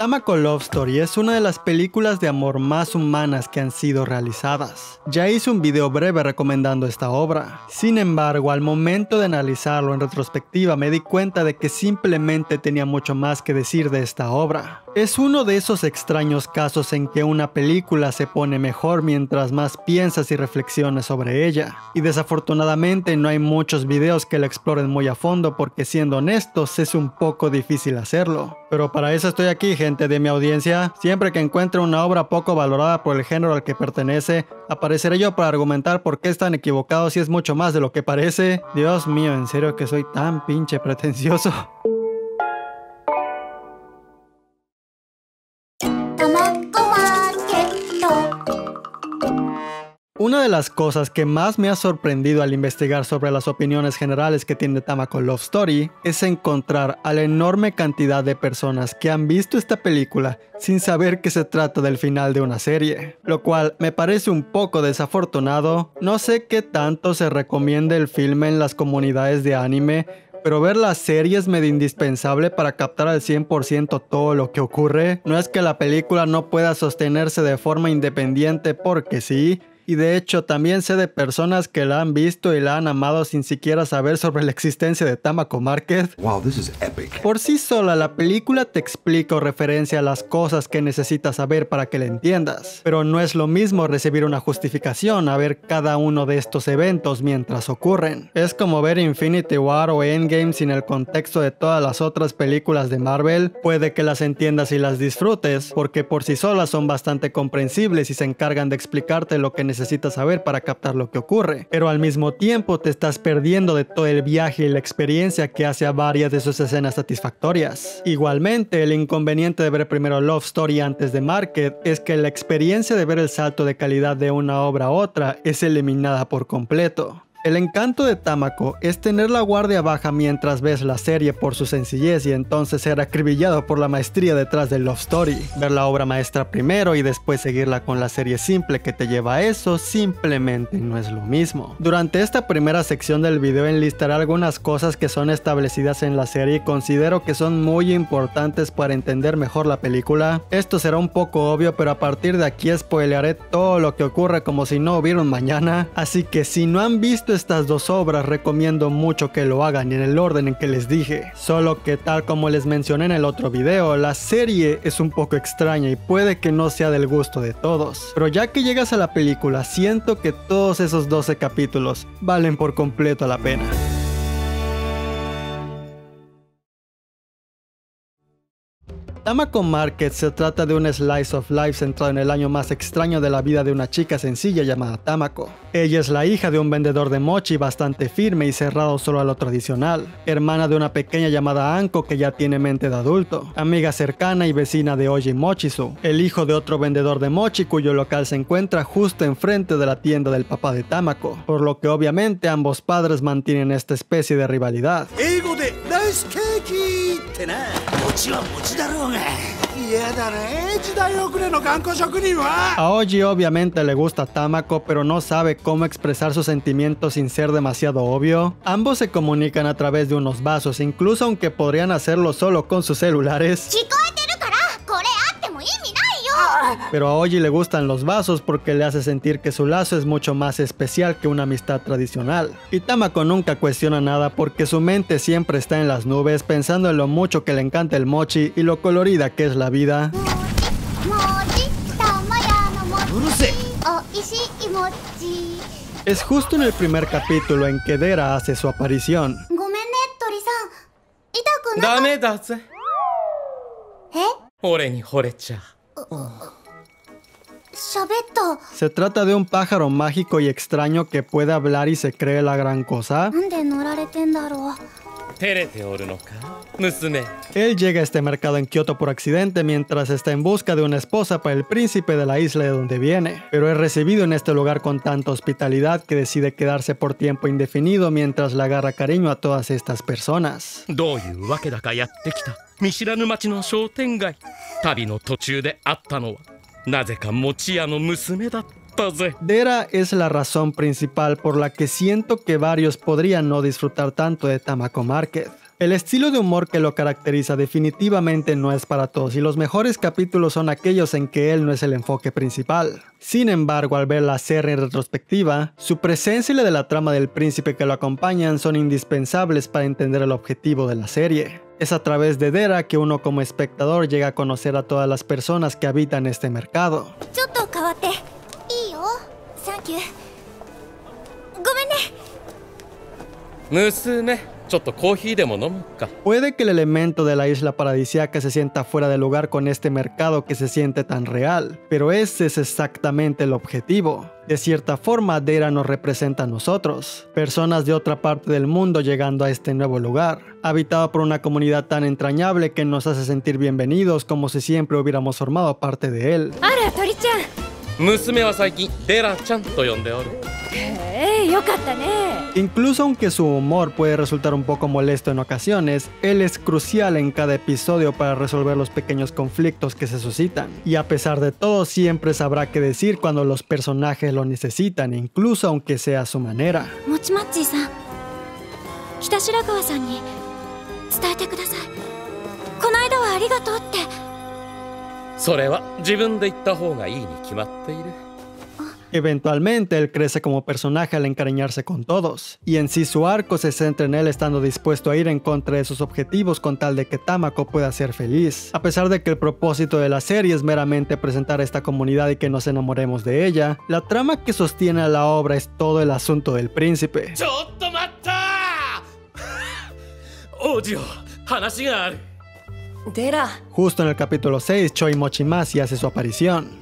Tamako Love Story es una de las películas de amor más humanas que han sido realizadas. Ya hice un video breve recomendando esta obra. Sin embargo, al momento de analizarlo en retrospectiva me di cuenta de que simplemente tenía mucho más que decir de esta obra. Es uno de esos extraños casos en que una película se pone mejor mientras más piensas y reflexionas sobre ella. Y desafortunadamente no hay muchos videos que la exploren muy a fondo porque siendo honestos es un poco difícil hacerlo. Pero para eso estoy aquí gente de mi audiencia. Siempre que encuentre una obra poco valorada por el género al que pertenece, apareceré yo para argumentar por qué están equivocados y es mucho más de lo que parece. Dios mío, en serio que soy tan pinche pretencioso. Una de las cosas que más me ha sorprendido al investigar sobre las opiniones generales que tiene Tamako Love Story es encontrar a la enorme cantidad de personas que han visto esta película sin saber que se trata del final de una serie, lo cual me parece un poco desafortunado. No sé qué tanto se recomienda el filme en las comunidades de anime, pero ver la serie es medio indispensable para captar al 100% todo lo que ocurre. No es que la película no pueda sostenerse de forma independiente porque sí, y de hecho también sé de personas que la han visto y la han amado sin siquiera saber sobre la existencia de Tamako Market. Wow, this is epic. Por sí sola, la película te explica o referencia a las cosas que necesitas saber para que la entiendas, pero no es lo mismo recibir una justificación a ver cada uno de estos eventos mientras ocurren. Es como ver Infinity War o Endgame sin el contexto de todas las otras películas de Marvel, puede que las entiendas y las disfrutes, porque por sí solas son bastante comprensibles y se encargan de explicarte lo que necesitas necesitas saber para captar lo que ocurre, pero al mismo tiempo te estás perdiendo de todo el viaje y la experiencia que hace a varias de sus escenas satisfactorias. Igualmente, el inconveniente de ver primero Love Story antes de Market es que la experiencia de ver el salto de calidad de una obra a otra es eliminada por completo. El encanto de Tamako es tener la guardia baja mientras ves la serie por su sencillez y entonces ser acribillado por la maestría detrás de Love Story. Ver la obra maestra primero y después seguirla con la serie simple que te lleva a eso simplemente no es lo mismo. Durante esta primera sección del video enlistaré algunas cosas que son establecidas en la serie y considero que son muy importantes para entender mejor la película. Esto será un poco obvio pero a partir de aquí spoilearé todo lo que ocurre como si no hubiera un mañana. Así que si no han visto estas dos obras recomiendo mucho que lo hagan en el orden en que les dije. Solo que tal como les mencioné en el otro video, la serie es un poco extraña y puede que no sea del gusto de todos. Pero ya que llegas a la película, siento que todos esos 12 capítulos valen por completo la pena. Tamako Market se trata de un slice of life centrado en el año más extraño de la vida de una chica sencilla llamada Tamako. Ella es la hija de un vendedor de mochi bastante firme y cerrado solo a lo tradicional, hermana de una pequeña llamada Anko que ya tiene mente de adulto, amiga cercana y vecina de Oji Mochisu, el hijo de otro vendedor de mochi cuyo local se encuentra justo enfrente de la tienda del papá de Tamako, por lo que obviamente ambos padres mantienen esta especie de rivalidad. A Oji obviamente le gusta Tamako, pero no sabe cómo expresar sus sentimientos sin ser demasiado obvio. Ambos se comunican a través de unos vasos, incluso aunque podrían hacerlo solo con sus celulares. Pero a Oji le gustan los vasos porque le hace sentir que su lazo es mucho más especial que una amistad tradicional. Y Tamako nunca cuestiona nada porque su mente siempre está en las nubes pensando en lo mucho que le encanta el mochi y lo colorida que es la vida. Es justo en el primer capítulo en que Dera hace su aparición. ¿Se trata de un pájaro mágico y extraño que puede hablar y se cree la gran cosa? Él llega a este mercado en Kioto por accidente mientras está en busca de una esposa para el príncipe de la isla de donde viene, pero es recibido en este lugar con tanta hospitalidad que decide quedarse por tiempo indefinido mientras le agarra cariño a todas estas personas. 見知らぬ町の商店街旅の途中で会ったのはなぜか餅屋の娘だった ぜ Dera es la razón principal por la que siento que varios podrían no disfrutar tanto de Tamako Market. El estilo de humor que lo caracteriza definitivamente no es para todos y los mejores capítulos son aquellos en que él no es el enfoque principal. Sin embargo, al ver la serie en retrospectiva, su presencia y la de la trama del príncipe que lo acompañan son indispensables para entender el objetivo de la serie. Es a través de Dera que uno como espectador llega a conocer a todas las personas que habitan este mercado. Puede que el elemento de la isla paradisíaca se sienta fuera de lugar con este mercado que se siente tan real, pero ese es exactamente el objetivo. De cierta forma, Dera nos representa a nosotros, personas de otra parte del mundo llegando a este nuevo lugar, habitado por una comunidad tan entrañable que nos hace sentir bienvenidos como si siempre hubiéramos formado parte de él. Incluso aunque su humor puede resultar un poco molesto en ocasiones, él es crucial en cada episodio para resolver los pequeños conflictos que se suscitan. Y a pesar de todo, siempre sabrá qué decir cuando los personajes lo necesitan, incluso aunque sea a su manera. Eventualmente él crece como personaje al encariñarse con todos, y en sí su arco se centra en él estando dispuesto a ir en contra de sus objetivos con tal de que Tamako pueda ser feliz. A pesar de que el propósito de la serie es meramente presentar a esta comunidad y que nos enamoremos de ella, la trama que sostiene a la obra es todo el asunto del príncipe. Justo en el capítulo 6, Choi Mochimasi hace su aparición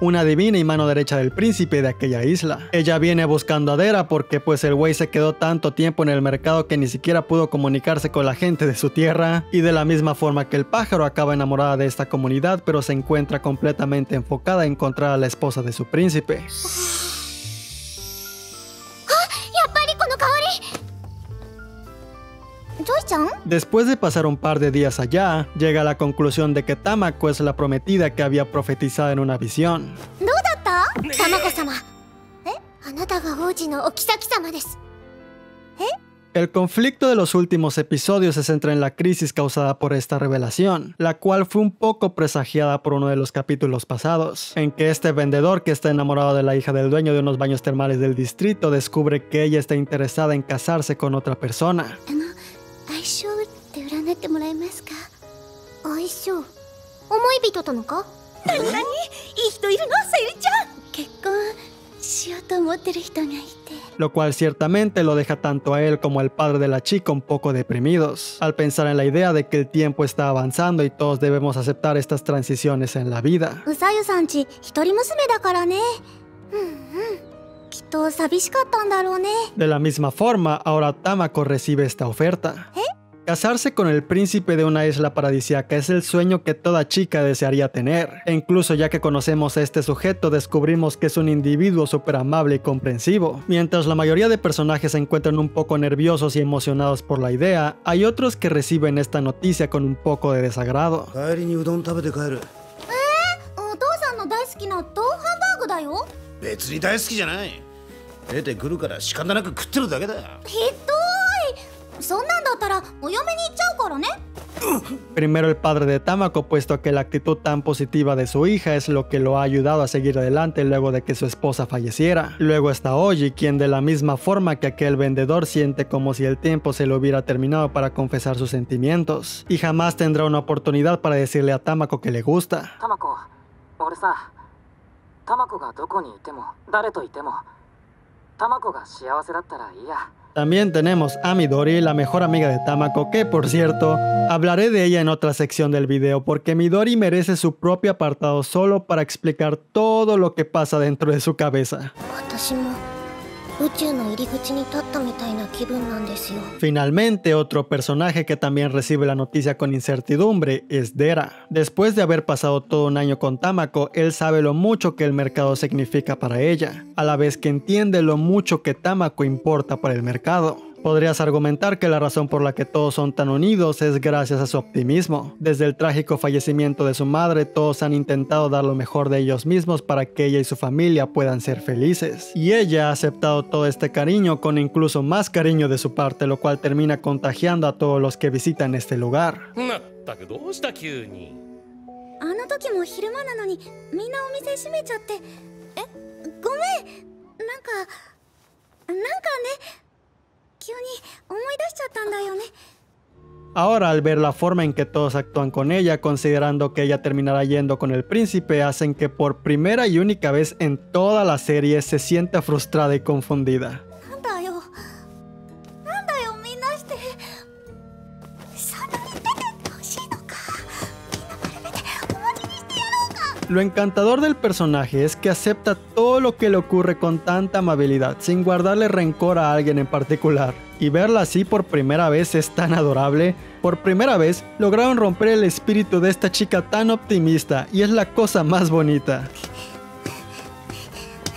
una divina y mano derecha del príncipe de aquella isla. Ella viene buscando a Dera porque pues el güey se quedó tanto tiempo en el mercado que ni siquiera pudo comunicarse con la gente de su tierra y de la misma forma que el pájaro acaba enamorada de esta comunidad pero se encuentra completamente enfocada en encontrar a la esposa de su príncipe. Después de pasar un par de días allá, llega a la conclusión de que Tamako es la prometida que había profetizado en una visión. El conflicto de los últimos episodios se centra en la crisis causada por esta revelación, la cual fue un poco presagiada por uno de los capítulos pasados, en que este vendedor que está enamorado de la hija del dueño de unos baños termales del distrito descubre que ella está interesada en casarse con otra persona. Lo cual ciertamente lo deja tanto a él como al padre de la chica un poco deprimidos, al pensar en la idea de que el tiempo está avanzando y todos debemos aceptar estas transiciones en la vida. De la misma forma, ahora Tamako recibe esta oferta. ¿Eh? Casarse con el príncipe de una isla paradisíaca es el sueño que toda chica desearía tener. E incluso ya que conocemos a este sujeto, descubrimos que es un individuo súper amable y comprensivo. Mientras la mayoría de personajes se encuentran un poco nerviosos y emocionados por la idea, hay otros que reciben esta noticia con un poco de desagrado. Primero el padre de Tamako, puesto que la actitud tan positiva de su hija es lo que lo ha ayudado a seguir adelante luego de que su esposa falleciera. Luego está Oji, quien de la misma forma que aquel vendedor siente como si el tiempo se le hubiera terminado para confesar sus sentimientos, y jamás tendrá una oportunidad para decirle a Tamako que le gusta. Tamako, Tamako también tenemos a Midori, la mejor amiga de Tamako, que por cierto, hablaré de ella en otra sección del video porque Midori merece su propio apartado solo para explicar todo lo que pasa dentro de su cabeza. Finalmente, otro personaje que también recibe la noticia con incertidumbre es Dera. Después de haber pasado todo un año con Tamako, él sabe lo mucho que el mercado significa para ella, a la vez que entiende lo mucho que Tamako importa para el mercado Podrías argumentar que la razón por la que todos son tan unidos es gracias a su optimismo. Desde el trágico fallecimiento de su madre, todos han intentado dar lo mejor de ellos mismos para que ella y su familia puedan ser felices. Y ella ha aceptado todo este cariño con incluso más cariño de su parte, lo cual termina contagiando a todos los que visitan este lugar. ったくどうした急にあの時も昼間なのにみんなお店閉めちゃってえごめんなんかなんかね Ahora, al ver la forma en que todos actúan con ella, considerando que ella terminará yendo con el príncipe, hacen que por primera y única vez en toda la serie se sienta frustrada y confundida. Lo encantador del personaje es que acepta todo lo que le ocurre con tanta amabilidad, sin guardarle rencor a alguien en particular. Y verla así por primera vez es tan adorable. Por primera vez lograron romper el espíritu de esta chica tan optimista y es la cosa más bonita.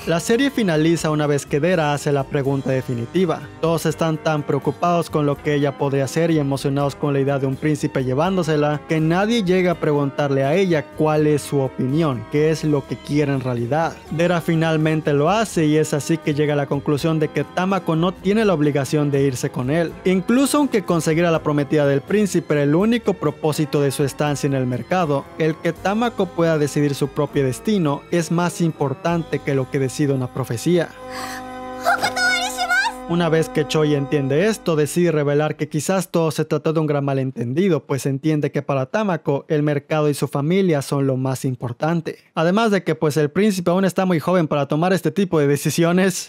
La serie finaliza una vez que Dera hace la pregunta definitiva. Todos están tan preocupados con lo que ella podría hacer y emocionados con la idea de un príncipe llevándosela que nadie llega a preguntarle a ella cuál es su opinión, qué es lo que quiere en realidad. Dera finalmente lo hace y es así que llega a la conclusión de que Tamako no tiene la obligación de irse con él. Incluso aunque conseguir a la prometida del príncipe era el único propósito de su estancia en el mercado, el que Tamako pueda decidir su propio destino es más importante que lo que decida una profecía. Una vez que Choi entiende esto, decide revelar que quizás todo se trató de un gran malentendido, pues entiende que para Tamako el mercado y su familia son lo más importante. Además de que pues el príncipe aún está muy joven para tomar este tipo de decisiones.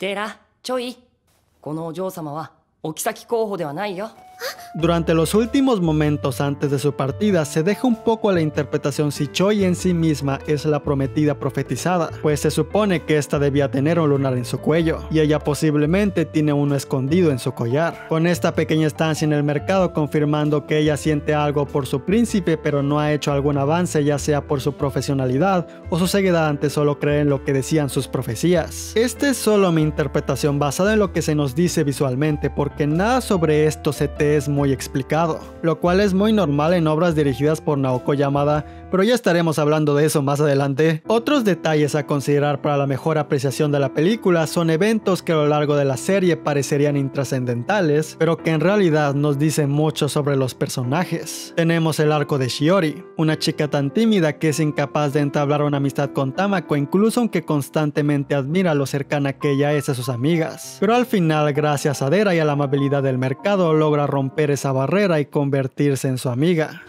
Durante los últimos momentos antes de su partida se deja un poco a la interpretación si Choi en sí misma es la prometida profetizada, pues se supone que esta debía tener un lunar en su cuello, y ella posiblemente tiene uno escondido en su collar. Con esta pequeña estancia en el mercado confirmando que ella siente algo por su príncipe pero no ha hecho algún avance ya sea por su profesionalidad o su ceguedad ante solo creer en lo que decían sus profecías. Esta es solo mi interpretación basada en lo que se nos dice visualmente porque nada sobre esto se te es muy explicado, lo cual es muy normal en obras dirigidas por Naoko Yamada, pero ya estaremos hablando de eso más adelante. Otros detalles a considerar para la mejor apreciación de la película son eventos que a lo largo de la serie parecerían intrascendentales, pero que en realidad nos dicen mucho sobre los personajes. Tenemos el arco de Shiori, una chica tan tímida que es incapaz de entablar una amistad con Tamako incluso aunque constantemente admira lo cercana que ella es a sus amigas. Pero al final, gracias a Dera y a la amabilidad del mercado, logra romper esa barrera y convertirse en su amiga.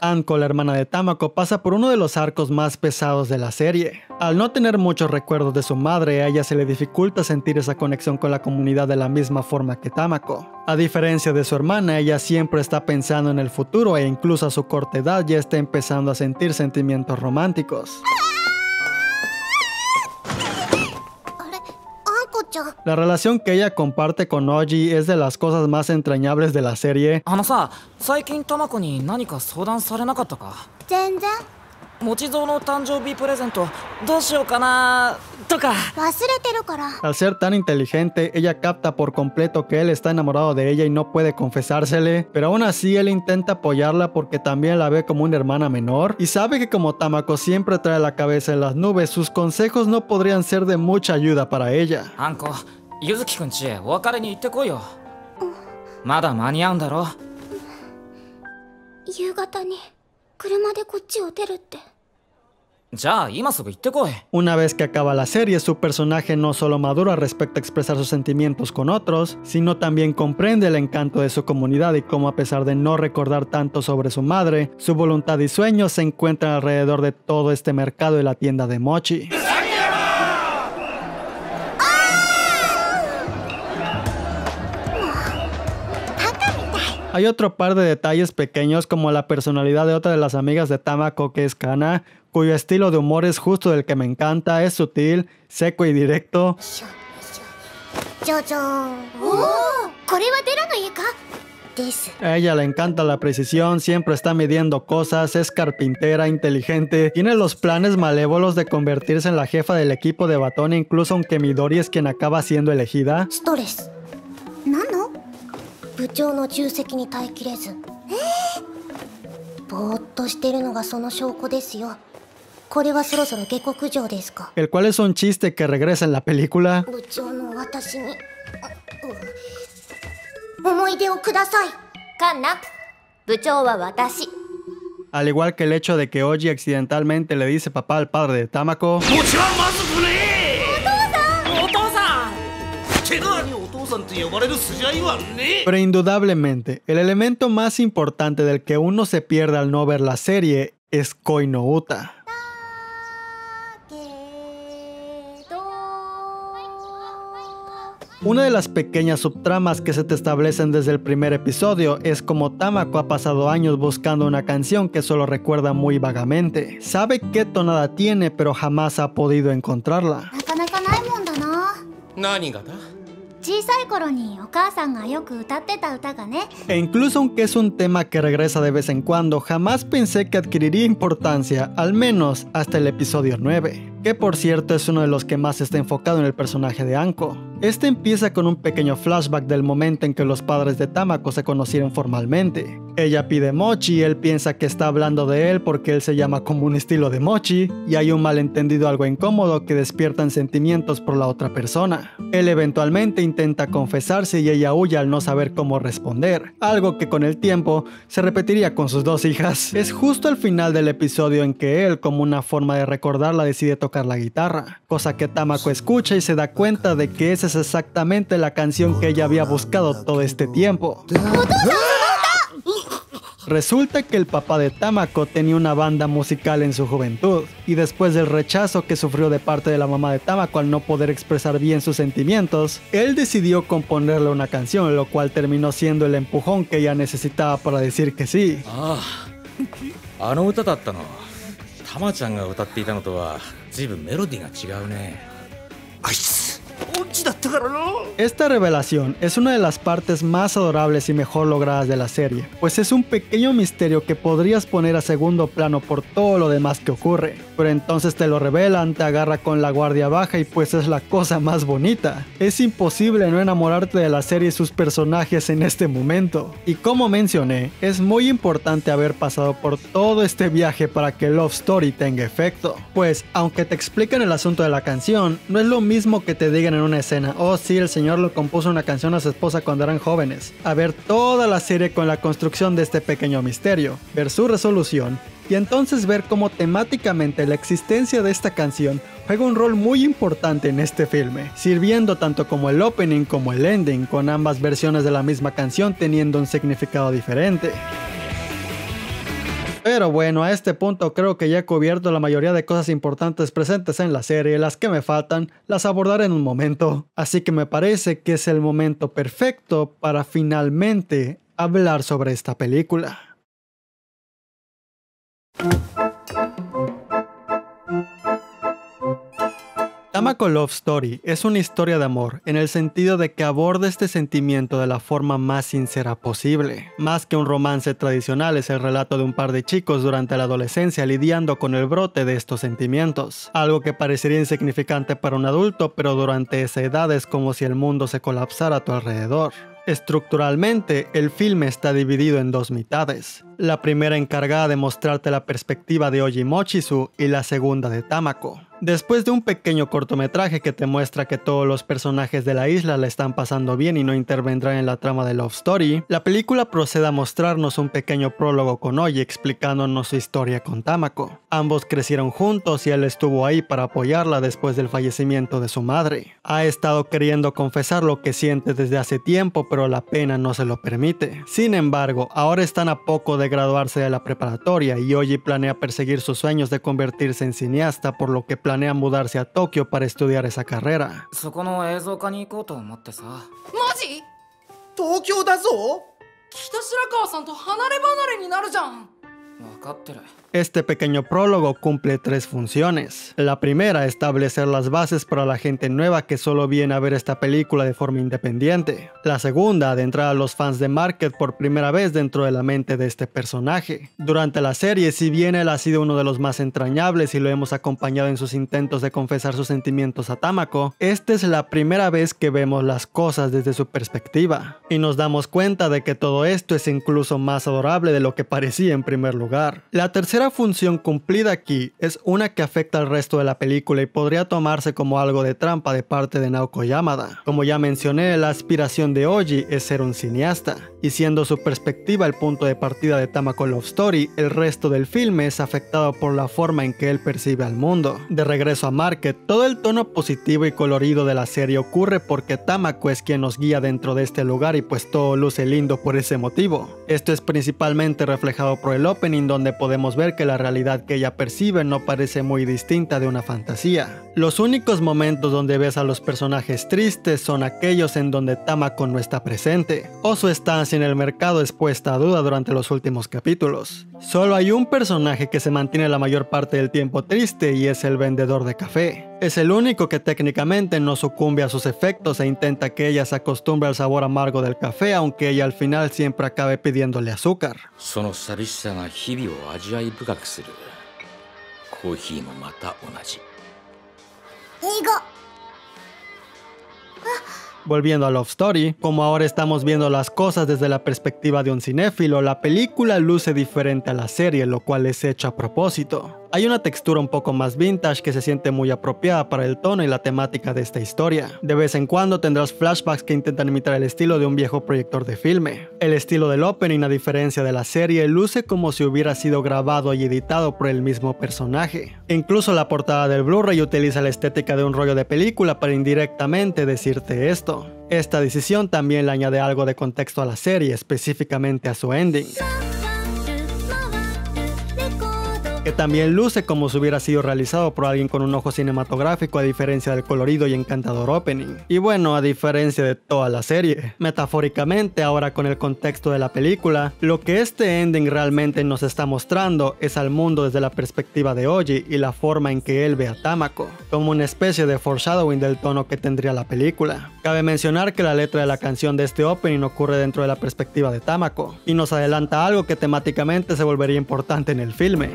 Anko, la hermana de Tamako, pasa por uno de los arcos más pesados de la serie. Al no tener muchos recuerdos de su madre, a ella se le dificulta sentir esa conexión con la comunidad de la misma forma que Tamako. A diferencia de su hermana, ella siempre está pensando en el futuro e incluso a su corta edad ya está empezando a sentir sentimientos románticos. La relación que ella comparte con Oji es de las cosas más entrañables de la serie, あのさ最近タマコに何か相談されなかったか全然 もちぞうの誕生日プレゼントどうしようかなとか忘れてるから Al ser tan inteligente, ella capta por completo que él está enamorado de ella y no puede confesársele, pero aún así él intenta apoyarla porque también la ve como una hermana menor y sabe que como Tamako siempre trae la cabeza en las nubes, sus consejos no podrían ser de mucha ayuda para ella. あんこゆずきくんちへお別れ に行ってこいよまだ間に合うんだろ夕方に車でこっちを出るってじゃあ今すぐ行ってこい Una vez que acaba la serie, su personaje no solo madura respecto a expresar sus sentimientos con otros, sino también comprende el encanto de su comunidad y cómo a pesar de no recordar tanto sobre su madre, su voluntad y sueños se encuentran alrededor de todo este mercado y la tienda de Mochi. Hay otro par de detalles pequeños como la personalidad de otra de las amigas de Tamako que es Kana, cuyo estilo de humor es justo del que me encanta, es sutil, seco y directo. Ella le encanta la precisión, siempre está midiendo cosas, es carpintera, inteligente, tiene los planes malévolos de convertirse en la jefa del equipo de batón incluso aunque Midori es quien acaba siendo elegida. 部長の重責に耐えきれずえー、ぼーっとしてるのがその証拠ですよこれはそろそろ下克上ですか El cual es un chiste que regresa en la película. 部長の私に思い出をくださいカンナ部長は私 Al igual que el hecho de que Oji accidentalmente le dice papá al padre de Tamako. もち Pero indudablemente, el elemento más importante del que uno se pierde al no ver la serie es Koi no Uta. Una de las pequeñas subtramas que se te establecen desde el primer episodio es como Tamako ha pasado años buscando una canción que solo recuerda muy vagamente. Sabe qué tonada tiene, pero jamás ha podido encontrarla. 小さい頃にお母さんがよく歌ってた歌がね E incluso aunque es un tema que regresa de vez en cuando, jamás pensé que adquiriría importancia, al menos hasta el episodio 9, que por cierto es uno de los que más está enfocado en el personaje de Anko. Este empieza con un pequeño flashback del momento en que los padres de Tamako se conocieron formalmente. Ella pide mochi y él piensa que está hablando de él porque él se llama como un estilo de mochi y hay un malentendido algo incómodo que despiertan sentimientos por la otra persona. Él eventualmente intenta confesarse y ella huye al no saber cómo responder, algo que con el tiempo se repetiría con sus dos hijas. Es justo al final del episodio en que él, como una forma de recordarla, decide tocar la guitarra, cosa que Tamako escucha y se da cuenta de que esa es exactamente la canción que ella había buscado todo este tiempo. Resulta que el papá de Tamako tenía una banda musical en su juventud, y después del rechazo que sufrió de parte de la mamá de Tamako al no poder expresar bien sus sentimientos, él decidió componerle una canción, lo cual terminó siendo el empujón que ella necesitaba para decir que sí. あ esta revelación es una de las partes más adorables y mejor logradas de la serie, pues es un pequeño misterio que podrías poner a segundo plano por todo lo demás que ocurre, pero entonces te lo revelan, te agarra con la guardia baja y pues es la cosa más bonita. Es imposible no enamorarte de la serie y sus personajes en este momento. Y como mencioné, es muy importante haber pasado por todo este viaje para que Love Story tenga efecto, pues aunque te expliquen el asunto de la canción, no es lo mismo que te digan en una escena, oh sí, el señor le compuso una canción a su esposa cuando eran jóvenes. A ver toda la serie con la construcción de este pequeño misterio, ver su resolución y entonces ver cómo temáticamente la existencia de esta canción juega un rol muy importante en este filme, sirviendo tanto como el opening como el ending, con ambas versiones de la misma canción teniendo un significado diferente. Pero bueno, a este punto creo que ya he cubierto la mayoría de cosas importantes presentes en la serie, las que me faltan las abordaré en un momento, así que me parece que es el momento perfecto para finalmente hablar sobre esta película. Tamako Love Story es una historia de amor en el sentido de que aborda este sentimiento de la forma más sincera posible. Más que un romance tradicional es el relato de un par de chicos durante la adolescencia lidiando con el brote de estos sentimientos. Algo que parecería insignificante para un adulto, pero durante esa edad es como si el mundo se colapsara a tu alrededor. Estructuralmente, el filme está dividido en dos mitades. La primera encargada de mostrarte la perspectiva de Oji Mochizu y la segunda de Tamako. Después de un pequeño cortometraje que te muestra que todos los personajes de la isla la están pasando bien y no intervendrán en la trama de Love Story, la película procede a mostrarnos un pequeño prólogo con Oji explicándonos su historia con Tamako. Ambos crecieron juntos y él estuvo ahí para apoyarla después del fallecimiento de su madre. Ha estado queriendo confesar lo que siente desde hace tiempo, pero la pena no se lo permite. Sin embargo, ahora están a poco de graduarse de la preparatoria y Oji planea perseguir sus sueños de convertirse en cineasta, por lo que planea mudarse a Tokio para estudiar esa carrera. そこの映像科に行こうと思ってさ。マジ？東京だぞ？北白川さんと離れ離れになるじゃん。わ Este pequeño prólogo cumple tres funciones. La primera, establecer las bases para la gente nueva que solo viene a ver esta película de forma independiente. La segunda, adentrar a los fans de Market por primera vez dentro de la mente de este personaje. Durante la serie, si bien él ha sido uno de los más entrañables y lo hemos acompañado en sus intentos de confesar sus sentimientos a Tamako, esta es la primera vez que vemos las cosas desde su perspectiva. Y nos damos cuenta de que todo esto es incluso más adorable de lo que parecía en primer lugar. La tercera función cumplida aquí es una que afecta al resto de la película y podría tomarse como algo de trampa de parte de Naoko Yamada. Como ya mencioné, la aspiración de Oji es ser un cineasta, y siendo su perspectiva el punto de partida de Tamako Love Story, el resto del filme es afectado por la forma en que él percibe al mundo. De regreso a Market, todo el tono positivo y colorido de la serie ocurre porque Tamako es quien nos guía dentro de este lugar y pues todo luce lindo por ese motivo. Esto es principalmente reflejado por el opening donde podemos ver que la realidad que ella percibe no parece muy distinta de una fantasía. Los únicos momentos donde ves a los personajes tristes son aquellos en donde Tamako no está presente, o su estancia en el mercado es puesta a duda durante los últimos capítulos. Solo hay un personaje que se mantiene la mayor parte del tiempo triste y es el vendedor de café. Es el único que técnicamente no sucumbe a sus efectos e intenta que ella se acostumbre al sabor amargo del café, aunque ella al final siempre acabe pidiéndole azúcar. その寂しさが日々を味わい深くするコーヒーもまた同じ英語 Volviendo a Love Story, como ahora estamos viendo las cosas desde la perspectiva de un cinéfilo, la película luce diferente a la serie, lo cual es hecho a propósito. Hay una textura un poco más vintage que se siente muy apropiada para el tono y la temática de esta historia. De vez en cuando tendrás flashbacks que intentan imitar el estilo de un viejo proyector de filme. El estilo del opening, a diferencia de la serie, luce como si hubiera sido grabado y editado por el mismo personaje. Incluso la portada del Blu-ray utiliza la estética de un rollo de película para indirectamente decirte esto. Esta decisión también le añade algo de contexto a la serie, específicamente a su ending que también luce como si hubiera sido realizado por alguien con un ojo cinematográfico a diferencia del colorido y encantador opening. Y bueno, a diferencia de toda la serie, metafóricamente ahora con el contexto de la película, lo que este ending realmente nos está mostrando es al mundo desde la perspectiva de Oji y la forma en que él ve a Tamako, como una especie de foreshadowing del tono que tendría la película. Cabe mencionar que la letra de la canción de este opening ocurre dentro de la perspectiva de Tamako, y nos adelanta algo que temáticamente se volvería importante en el filme.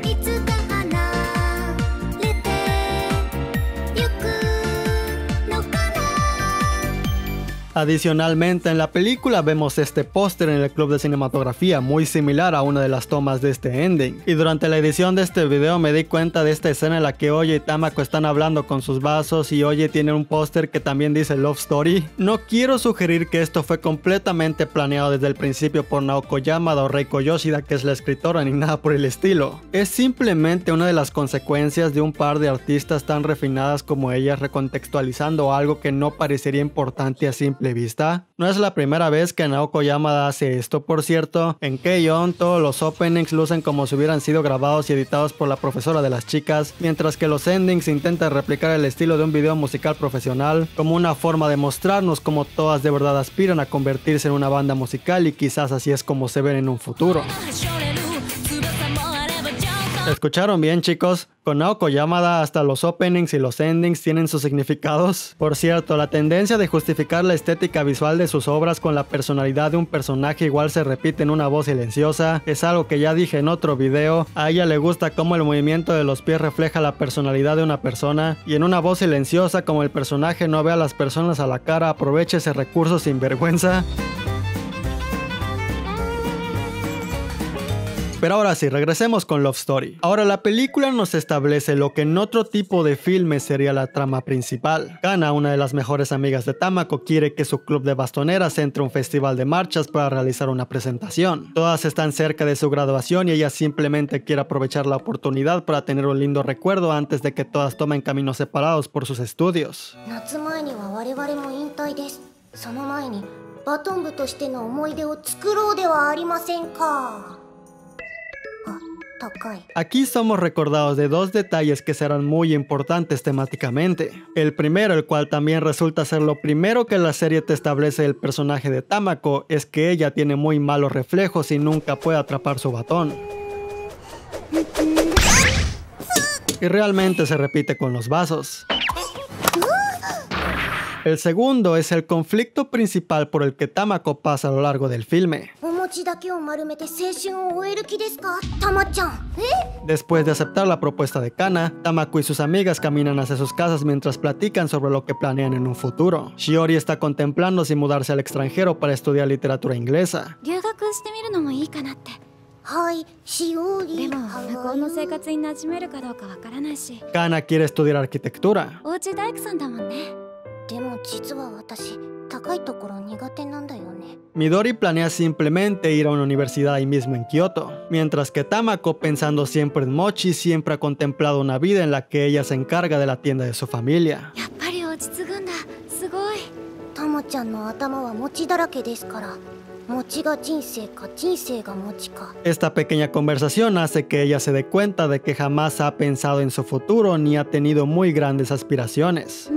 Adicionalmente, en la película vemos este póster en el club de cinematografía muy similar a una de las tomas de este ending. Y durante la edición de este video me di cuenta de esta escena en la que Oye y Tamako están hablando con sus vasos y Oye tiene un póster que también dice Love Story. No quiero sugerir que esto fue completamente planeado desde el principio por Naoko Yamada o Reiko Yoshida, que es la escritora, ni nada por el estilo. Es simplemente una de las consecuencias de un par de artistas tan refinadas como ellas recontextualizando algo que no parecería importante a simple vista. No es la primera vez que Naoko Yamada hace esto, por cierto. En Keion todos los openings lucen como si hubieran sido grabados y editados por la profesora de las chicas, mientras que los endings intentan replicar el estilo de un video musical profesional como una forma de mostrarnos cómo todas de verdad aspiran a convertirse en una banda musical y quizás así es como se ven en un futuro. ¿Escucharon bien chicos? Con Naoko Yamada hasta los openings y los endings tienen sus significados. Por cierto, la tendencia de justificar la estética visual de sus obras con la personalidad de un personaje igual se repite en una voz silenciosa. Es algo que ya dije en otro video. A ella le gusta cómo el movimiento de los pies refleja la personalidad de una persona. Y en una voz silenciosa como el personaje no ve a las personas a la cara, aprovecha ese recurso sin vergüenza. Pero ahora sí, regresemos con Love Story. Ahora la película nos establece lo que en otro tipo de filme sería la trama principal. Kana, una de las mejores amigas de Tamako, quiere que su club de bastoneras entre a un festival de marchas para realizar una presentación. Todas están cerca de su graduación y ella simplemente quiere aprovechar la oportunidad para tener un lindo recuerdo antes de que todas tomen caminos separados por sus estudios. 夏前には我々も引退ですその前にバトン部としての思い出を作ろうではありませんかあ高い Aquí somos recordados de dos detalles que serán muy importantes temáticamente. El primero, el cual también resulta ser lo primero que la serie te establece el personaje de Tamako, es que ella tiene muy malos reflejos y nunca puede atrapar su batón. y realmente se repite con los vasos. El segundo es el conflicto principal por el que Tamako pasa a lo largo del filme. お餅だけを丸めて青春を終える気ですかたまちゃんえ Después de aceptar la propuesta de Kana, Tamako y sus amigas caminan hacia sus casas mientras platican sobre lo que planean en un futuro. Shiori está contemplando si mudarse al extranjero para estudiar literatura inglesa. 留学してみるのもいいかなってはいしおりでも向こうの生活に馴染めるかどうかわからないし Kana quiere estudiar arquitectura. お家大工さんだもんねでも実は私 Midori planea simplemente ir a una universidad ahí mismo en Kioto, mientras que Tamako, pensando siempre en Mochi, siempre ha contemplado una vida en la que ella se encarga de la tienda de su familia. Esta pequeña conversación hace que ella se dé cuenta de que jamás ha pensado en su futuro ni ha tenido muy grandes aspiraciones.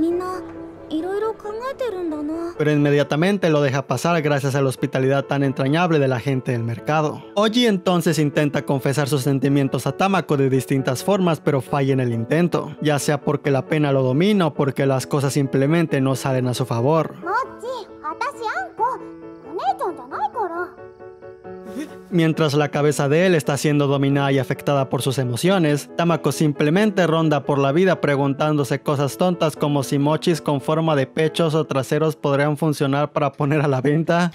Pero inmediatamente lo deja pasar gracias a la hospitalidad tan entrañable de la gente del mercado. Oji entonces intenta confesar sus sentimientos a Tamako de distintas formas, pero falla en el intento, ya sea porque la pena lo domina o porque las cosas simplemente no salen a su favor. Mientras la cabeza de él está siendo dominada y afectada por sus emociones, Tamako simplemente ronda por la vida preguntándose cosas tontas como si mochis con forma de pechos o traseros podrían funcionar para poner a la venta.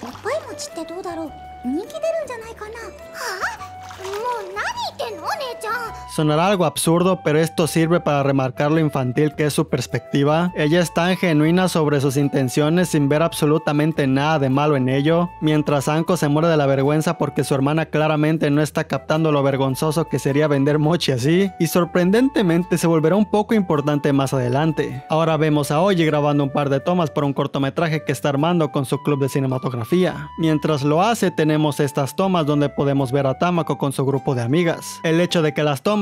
Sonará algo absurdo, pero esto sirve para remarcar lo infantil que es su perspectiva. Ella es tan genuina sobre sus intenciones sin ver absolutamente nada de malo en ello, mientras Anko se muere de la vergüenza porque su hermana claramente no está captando lo vergonzoso que sería vender mochi así, y sorprendentemente se volverá un poco importante más adelante. Ahora vemos a Oye grabando un par de tomas para un cortometraje que está armando con su club de cinematografía. Mientras lo hace tenemos estas tomas donde podemos ver a Tamako con su grupo de amigas. El hecho de que las tomas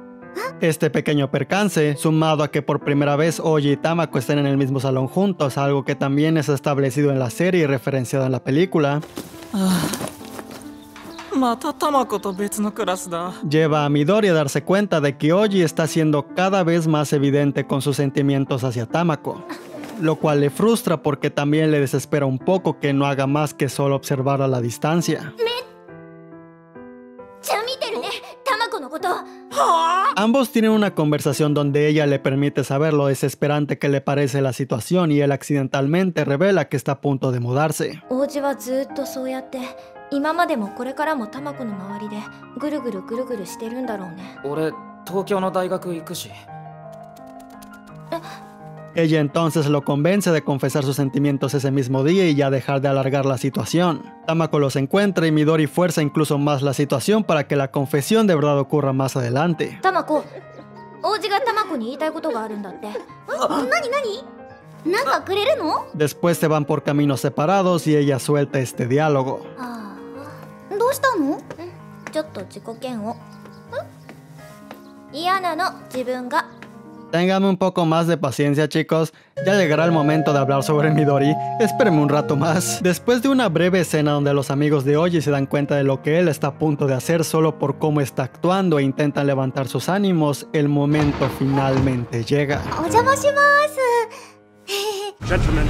Este pequeño percance, sumado a que por primera vez Oji y Tamako estén en el mismo salón juntos, algo que también es establecido en la serie y referenciado en la película, lleva a Midori a darse cuenta de que Oji está siendo cada vez más evidente con sus sentimientos hacia Tamako, lo cual le frustra porque también le desespera un poco que no haga más que solo observar a la distancia. Ambos tienen una conversación donde ella le permite saber lo desesperante que le parece la situación y él accidentalmente revela que está a punto de mudarse. 王子はずっとそうやって今までもこれからもタマコの周りでぐるぐるぐるぐるしてるんだろうね俺東京の大学行くし Ella entonces lo convence de confesar sus sentimientos ese mismo día y ya dejar de alargar la situación. Tamako los encuentra y Midori fuerza incluso más la situación para que la confesión de verdad ocurra más adelante. タマコ王子がタマコに言いたいことがあるんだってなになになんかくれるの Después se van por caminos separados y ella suelta este diálogo. あ Ténganme un poco más de paciencia chicos, ya llegará el momento de hablar sobre Midori, espérenme un rato más. Después de una breve escena donde los amigos de Oji se dan cuenta de lo que él está a punto de hacer solo por cómo está actuando e intentan levantar sus ánimos, el momento finalmente llega. Gentlemen,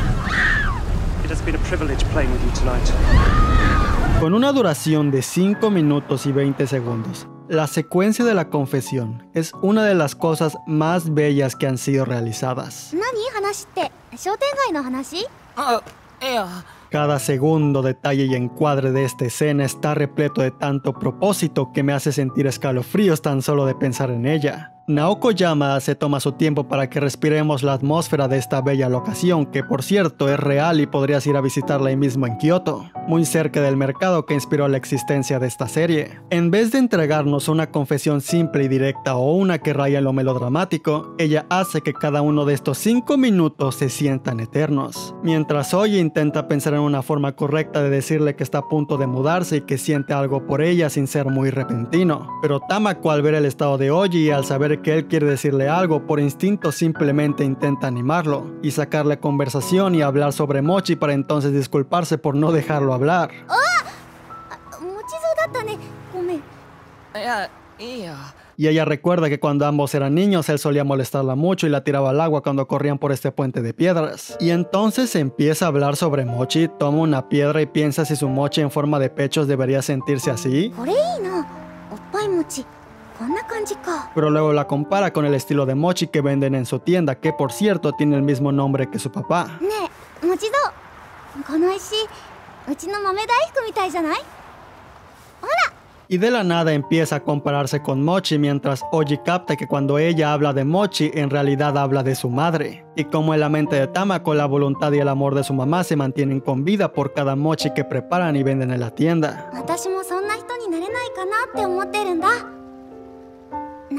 it has been a privilege playing with you tonight. Con una duración de 5 minutos y 20 segundos, la secuencia de la confesión es una de las cosas más bellas que han sido realizadas. Ah, Cada segundo, detalle y encuadre de esta escena está repleto de tanto propósito que me hace sentir escalofríos tan solo de pensar en ella. Naoko Yama se toma su tiempo para que respiremos la atmósfera de esta bella locación, que por cierto es real y podrías ir a visitarla ahí mismo en Kioto, muy cerca del mercado que inspiró la existencia de esta serie. En vez de entregarnos una confesión simple y directa o una que raya en lo melodramático, ella hace que cada uno de estos cinco minutos se sientan eternos. Mientras Oye intenta pensar en una forma correcta de decirle que está a punto de mudarse y que siente algo por ella sin ser muy repentino. Pero Tamako al ver el estado de Oye y al saber que él quiere decirle algo, por instinto simplemente intenta animarlo y sacarle conversación y hablar sobre Mochi para entonces disculparse por no dejarlo hablar. Y ella recuerda que cuando ambos eran niños, él solía molestarla mucho y la tiraba al agua cuando corrían por este puente de piedras. Y entonces empieza a hablar sobre Mochi, toma una piedra y piensa si su Mochi en forma de pechos debería sentirse así. Pero luego la compara con el estilo de mochi que venden en su tienda, que por cierto tiene el mismo nombre que su papá. Y de la nada empieza a compararse con Mochi mientras Oji capta que cuando ella habla de Mochi en realidad habla de su madre. Y como en la mente de Tamako la voluntad y el amor de su mamá se mantienen con vida por cada Mochi que preparan y venden en la tienda.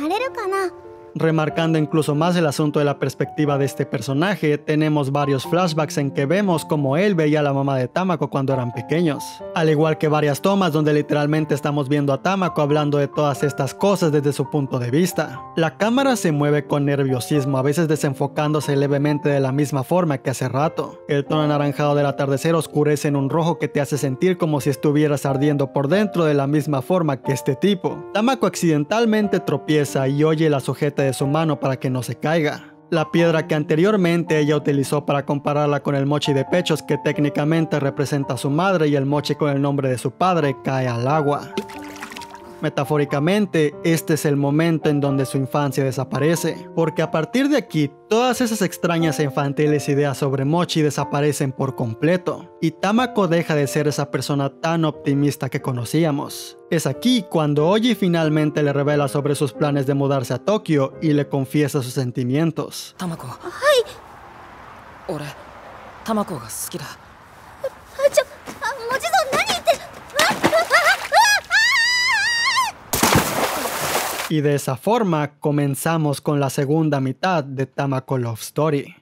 なれるかな？Remarcando incluso más el asunto de la perspectiva de este personaje, tenemos varios flashbacks en que vemos como él veía a la mamá de Tamako cuando eran pequeños. Al igual que varias tomas donde literalmente estamos viendo a Tamako hablando de todas estas cosas desde su punto de vista. La cámara se mueve con nerviosismo, a veces desenfocándose levemente de la misma forma que hace rato. El tono anaranjado del atardecer oscurece en un rojo que te hace sentir como si estuvieras ardiendo por dentro de la misma forma que este tipo. Tamako accidentalmente tropieza y oye la sujeta de su mano para que no se caiga. La piedra que anteriormente ella utilizó para compararla con el mochi de pechos que técnicamente representa a su madre y el mochi con el nombre de su padre cae al agua. Metafóricamente, este es el momento en donde su infancia desaparece, porque a partir de aquí todas esas extrañas e infantiles ideas sobre Mochi desaparecen por completo, y Tamako deja de ser esa persona tan optimista que conocíamos. Es aquí cuando Oji finalmente le revela sobre sus planes de mudarse a Tokio y le confiesa sus sentimientos. タマ Y de esa forma comenzamos con la segunda mitad de Tamako Love Story.